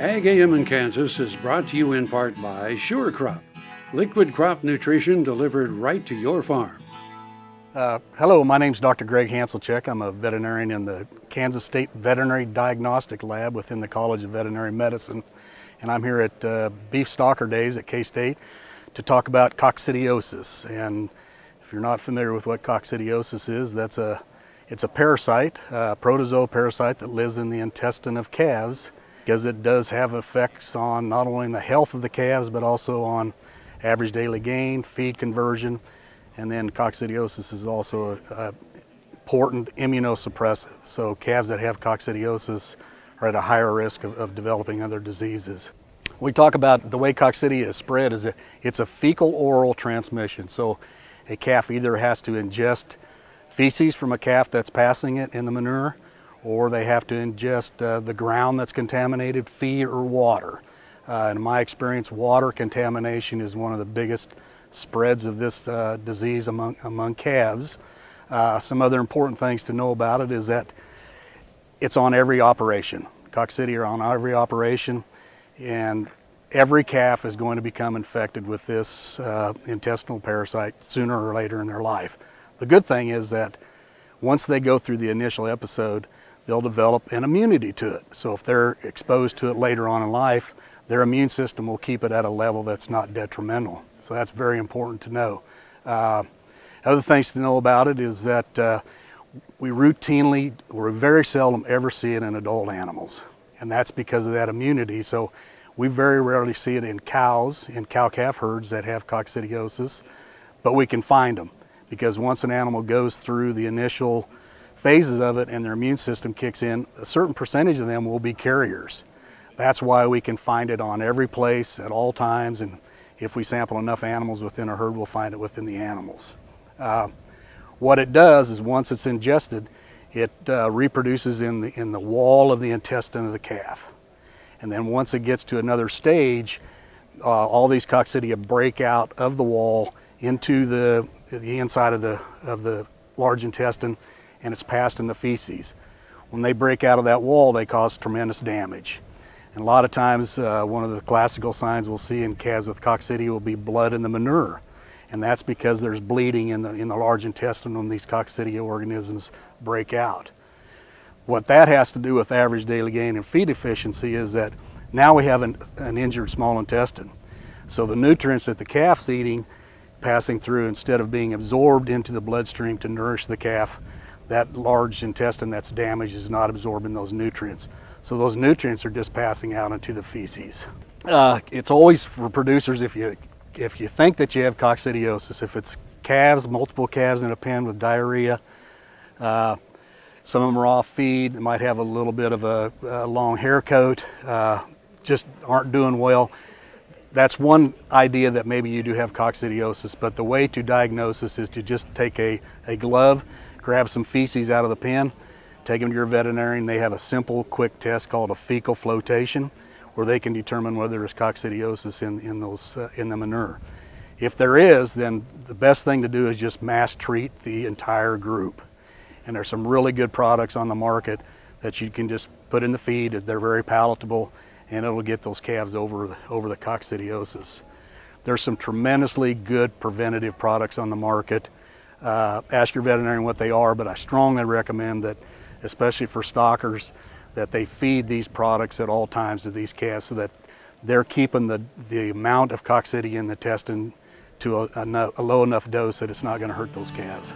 Ag AM in Kansas is brought to you in part by Sure Crop, liquid crop nutrition delivered right to your farm. Uh, hello, my name is Dr. Gregg Hanzlicek. I'm a veterinarian in the Kansas State Veterinary Diagnostic Lab within the College of Veterinary Medicine. And I'm here at uh, Beef Stocker Days at K-State to talk about coccidiosis. And if you're not familiar with what coccidiosis is, that's a, it's a parasite, a protozoa parasite that lives in the intestine of calves because it does have effects on not only the health of the calves but also on average daily gain, feed conversion, and then coccidiosis is also a important immunosuppressive. So calves that have coccidiosis are at a higher risk of, of developing other diseases. We talk about the way coccidia is spread is a, it's a fecal oral transmission. So a calf either has to ingest feces from a calf that's passing it in the manure or they have to ingest uh, the ground that's contaminated, feed or water. Uh, in my experience, water contamination is one of the biggest spreads of this uh, disease among, among calves. Uh, some other important things to know about it is that it's on every operation. Coccidia are on every operation and every calf is going to become infected with this uh, intestinal parasite sooner or later in their life. The good thing is that once they go through the initial episode, they'll develop an immunity to it. So if they're exposed to it later on in life, their immune system will keep it at a level that's not detrimental. So that's very important to know. Uh, other things to know about it is that uh, we routinely, or very seldom ever see it in adult animals. And that's because of that immunity. So we very rarely see it in cows, in cow-calf herds that have coccidiosis, but we can find them because once an animal goes through the initial phases of it and their immune system kicks in, a certain percentage of them will be carriers. That's why we can find it on every place at all times and if we sample enough animals within a herd, we'll find it within the animals. Uh, what it does is once it's ingested, it uh, reproduces in the, in the wall of the intestine of the calf. And then once it gets to another stage, uh, all these coccidia break out of the wall into the, the inside of the, of the large intestine and it's passed in the feces. When they break out of that wall, they cause tremendous damage. And a lot of times, uh, one of the classical signs we'll see in calves with coccidia will be blood in the manure. And that's because there's bleeding in the, in the large intestine when these coccidia organisms break out. What that has to do with average daily gain and feed efficiency is that now we have an, an injured small intestine. So the nutrients that the calf's eating passing through instead of being absorbed into the bloodstream to nourish the calf, that large intestine that's damaged is not absorbing those nutrients. So those nutrients are just passing out into the feces. Uh, it's always for producers if you if you think that you have coccidiosis, if it's calves, multiple calves in a pen with diarrhea, uh, some of them are off feed, might have a little bit of a, a long hair coat, uh, just aren't doing well. That's one idea that maybe you do have coccidiosis, but the way to diagnose this is to just take a, a glove, grab some feces out of the pen, take them to your veterinarian. They have a simple, quick test called a fecal flotation where they can determine whether there's coccidiosis in, in, those, uh, in the manure. If there is, then the best thing to do is just mass treat the entire group. And there's some really good products on the market that you can just put in the feed. They're very palatable and it'll get those calves over the, over the coccidiosis. There's some tremendously good preventative products on the market. Uh, ask your veterinarian what they are, but I strongly recommend that especially for stockers, that they feed these products at all times to these calves so that they're keeping the, the amount of coccidia in the intestine to a, a, a low enough dose that it's not going to hurt those calves.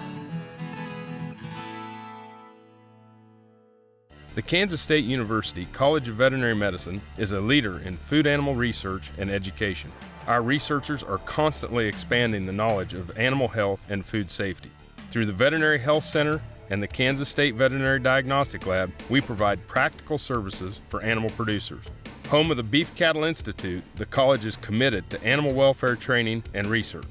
The Kansas State University College of Veterinary Medicine is a leader in food animal research and education. Our researchers are constantly expanding the knowledge of animal health and food safety. Through the Veterinary Health Center and the Kansas State Veterinary Diagnostic Lab, we provide practical services for animal producers. Home of the Beef Cattle Institute, the college is committed to animal welfare training and research.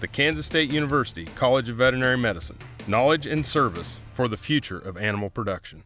The Kansas State University College of Veterinary Medicine, knowledge and service for the future of animal production.